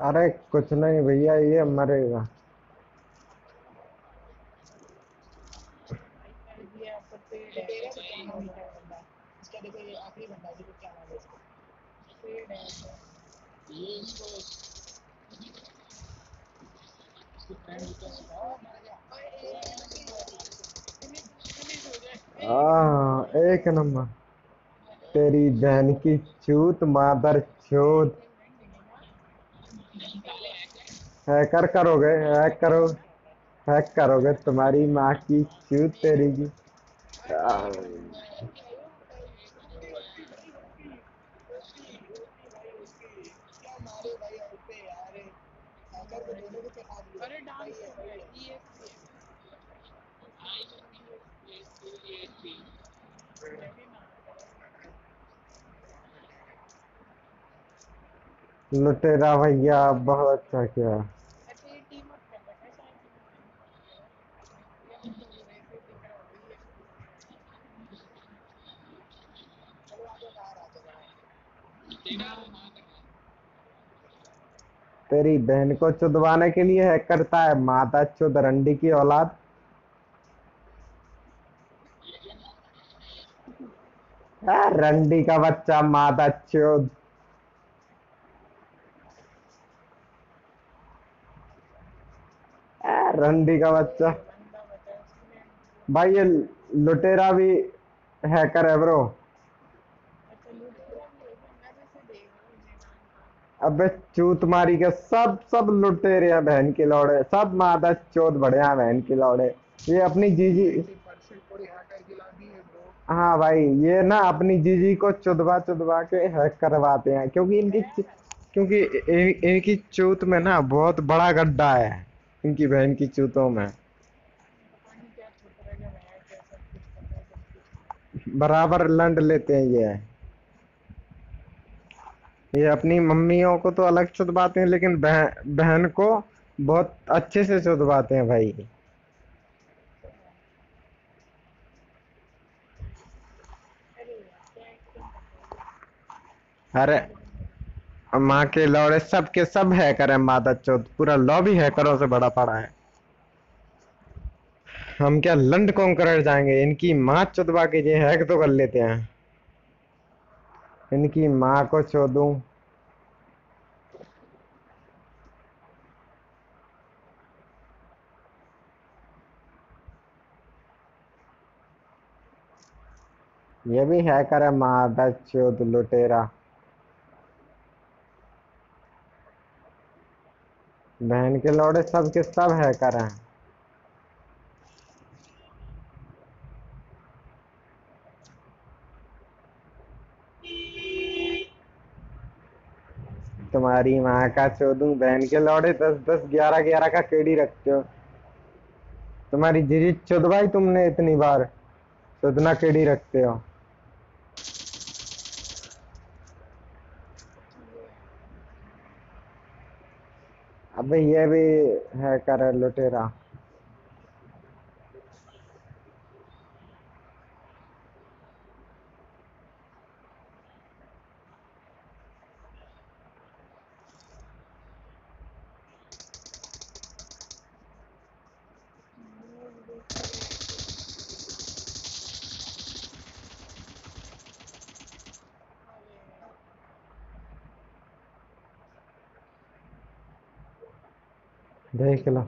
था कुछ नहीं भैया, ये मरेगा। आ एक नंबर। तेरी बहन की चूत मादर चूत हैकर करोगे हैक करो हैक करोगे तुम्हारी माँ की चूत तेरी की आ, क्या मारे भाई और पे यार हैकर को दोनों को चढ़ा दिया अरे डांस हो गया ये लुटेरा भैया, बहुत अच्छा किया। है है तेरी बहन को चुदवाने के लिए हैक करता है, माता चुद रंडी की औलाद। रंडी का बच्चा माता चुद आ, रंडी का बच्चा। भाई ये लुटेरा भी हैकर है ब्रो। हो हूँ अबे चूत मारी के सब सब लुटेरे हैं बहन के लौड़े। सब माता चोत बढ़िया बहन के लौड़े। ये अपनी जीजी है हाँ भाई, ये ना अपनी जीजी को चुदवा चुदवा के हैक करवाते हैं, क्योंकि इनकी क्योंकि इनकी चूत में ना बहुत बड़ा गड्ढा है। इनकी बहन की चूतों में। बराबर लंड लेते हैं ये। ये अपनी मम्मियों को तो अलग चुदवाते हैं, लेकिन बहन बहन को बहुत अच्छे से चुदवाते हैं भाई। अरे। माँ के लौड़े सब के सब है, माता चौथ। पूरा लॉबी हैकरों से बड़ा पड़ा है। हम क्या लंड कॉन्करर जाएँगे? इनकी माँ चुदवा के ये हैक तो कर लेते हैं। इनकी माँ को चोदूं। ये भी हैकर है, माता चौथ लुटेरा। बहन के लौड़े सब के सब हैकर हैं तुम्हारी माँ का चोदू, बहन के लौड़े दस दस, ग्यारह ग्यारह का केडी रखते हो? तुम्हारी जीजी चुदवाई तुमने इतनी बार, चुदना केडी रखते हो? अबे ये भी है कर लुटेरा। देख लो।